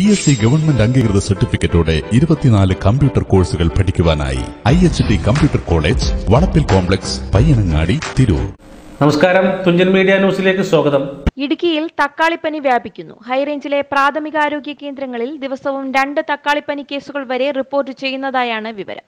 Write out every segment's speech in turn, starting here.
P S C government അംഗീകൃത സർട്ടിഫിക്കറ്റോടെ ഇരുപത്തിനാല് കമ്പ്യൂട്ടർ കോഴ്സുകൾ പഠിക്കുവാനായി I H T computer college വളപ്പിൽ കോംപ്ലക്സ് പയ്യനങ്ങാടി തിരൂർ. നമസ്കാരം. തുഞ്ചൻ മീഡിയ ന്യൂസിലേക്ക് സ്വാഗതം. ഇടുക്കിയിൽ തക്കാളിപ്പനി വ്യാപിക്കുന്നു. ഹൈറേഞ്ചിലെ പ്രാഥമികാരോഗ്യ കേന്ദ്രങ്ങളിൽ ദിവസവും രണ്ട് തക്കാളിപ്പനി കേസുകൾ വരെ റിപ്പോർട്ട് ചെയ്യുന്നതായാണ് വിവരം.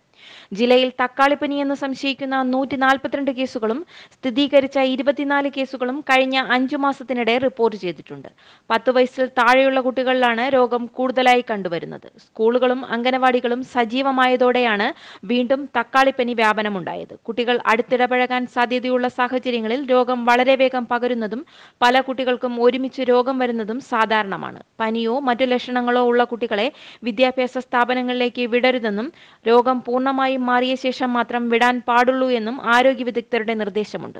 ജില്ലയിൽ തക്കാളിപ്പനി എന്ന് സംശയിക്കുന്ന നൂറ്റി നാൽപ്പത്തിരണ്ട് കേസുകളും സ്ഥിരീകരിച്ച ഇരുപത്തിനാല് കേസുകളും കഴിഞ്ഞ അഞ്ചു മാസത്തിനിടെ റിപ്പോർട്ട് ചെയ്തിട്ടുണ്ട്. പത്ത് വയസ്സിൽ താഴെയുള്ള കുട്ടികളിലാണ് രോഗം കൂടുതലായി കണ്ടുവരുന്നത്. സ്കൂളുകളും അംഗനവാടികളും സജീവമായതോടെയാണ് വീണ്ടും തക്കാളിപ്പനി വ്യാപനമുണ്ടായത്. കുട്ടികൾ അടുത്തിടപഴകാൻ സാധ്യതയുള്ള സാഹചര്യങ്ങളിൽ രോഗം വളരെ വേഗം പകരുന്നതും പല കുട്ടികൾക്കും ഒരുമിച്ച് രോഗം വരുന്നതും സാധാരണമാണ്. പനിയോ മറ്റു ലക്ഷണങ്ങളോ ഉള്ള കുട്ടികളെ വിദ്യാഭ്യാസ സ്ഥാപനങ്ങളിലേക്ക് വിടരുതെന്നും രോഗം പൂർണമായും മാറിയ ശേഷം മാത്രം വിടാൻ പാടുള്ളൂ എന്നും ആരോഗ്യ വിദഗ്ധരുടെ നിർദ്ദേശമുണ്ട്.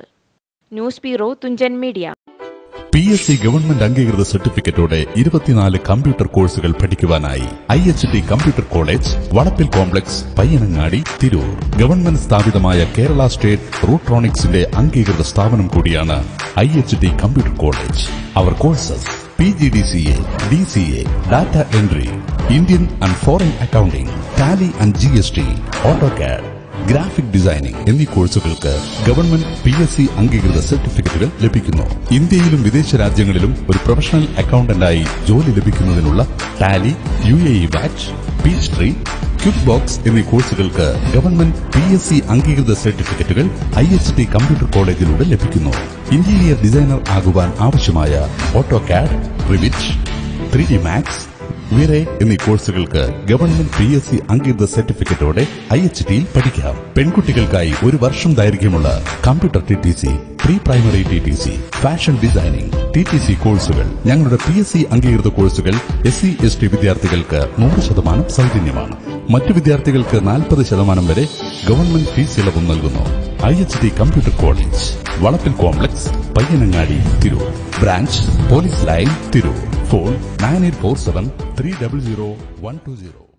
News bureau Thunchan media. P S C government അംഗീകൃത സർട്ടിഫിക്കറ്റോടെ ഇരുപത്തിനാല് കമ്പ്യൂട്ടർ കോഴ്സുകൾ പഠിക്കുവാനായി I H T computer college വളപ്പിൽ കോംപ്ലക്സ് പയ്യനങ്ങാടി തിരൂർ. ഗവൺമെന്റ് സ്ഥാപിതമായ കേരള സ്റ്റേറ്റ് റൂട്രോണിക്സിന്റെ അംഗീകൃത സ്ഥാപനം കൂടിയാണ് I H T computer college. Our courses P G D C A D C A data entry Indian and foreign accounting tally and G S T auto CAD graphic designing എന്നീ കോഴ്സുകൾക്ക് government P S C അംഗീകൃത സർട്ടിഫിക്കറ്റുകൾ ലഭിക്കുന്നു. ഇന്ത്യയിലും വിദേശ രാജ്യങ്ങളിലും ഒരു professional അക്കൗണ്ടന്റായി ജോലി ലഭിക്കുന്നതിനുള്ള tally U A E batch peachtree box എന്നീ കോഴ്സുകൾക്ക് ഗവൺമെന്റ് പി എസ് സി അംഗീകൃത സർട്ടിഫിക്കറ്റുകൾ ഐ എച്ച് ടി കമ്പ്യൂട്ടർ കോളേജിലൂടെ ലഭിക്കുന്നു. ഇന്റീരിയർ ഡിസൈനർ ആകുവാൻ ആവശ്യമായ auto CAD Revit three D max വിറെ എന്നീ കോഴ്സുകൾക്ക് ഗവൺമെന്റ് പി എസ് സി അംഗീകൃത സർട്ടിഫിക്കറ്റോടെ ഐ എച്ച് ടിയിൽ പഠിക്കാം. പെൺകുട്ടികൾക്കായി ഒരു വർഷം ദൈർഘ്യമുള്ള computer T T C pre primary T T C fashion designing T T C കോഴ്സുകൾ. ഞങ്ങളുടെ പി എസ് സി അംഗീകൃത കോഴ്സുകൾ എസ് സി എസ് ടി വിദ്യാർത്ഥികൾക്ക് നൂറ് ശതമാനം സൗജന്യമാണ്. മറ്റു വിദ്യാർത്ഥികൾക്ക് നാൽപ്പത് ശതമാനം വരെ ഗവൺമെന്റ് ഫീസ് ഇളവും നൽകുന്നു. I H D computer college വളപ്പിൽ complex Payyanangadi Tirur. Branch police line Tirur. Phone nine eight four seven three double zero one two zero.